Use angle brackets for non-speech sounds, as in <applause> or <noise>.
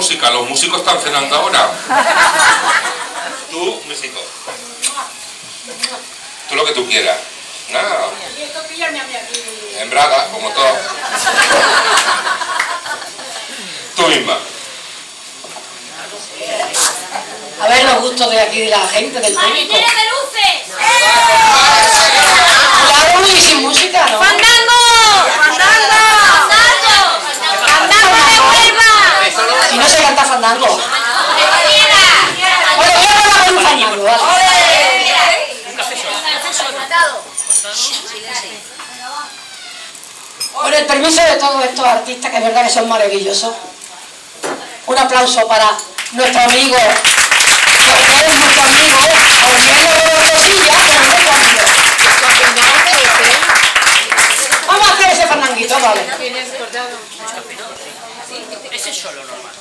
música. Los músicos están cenando ahora. <laughs> Tú, músico. Tú lo que tú quieras. Nada. En braga, como todo. Tú misma. A ver los gustos de aquí de la gente, del público. ¡Marinera de luces! Un. Con el permiso de todos estos artistas, que es verdad que son maravillosos, un aplauso para nuestro amigo, que es nuestro amigo, aunque él no lo cosilla, pero es nuestro amigo. Vamos a hacer ese fandanguito, vale. Ese es solo normal.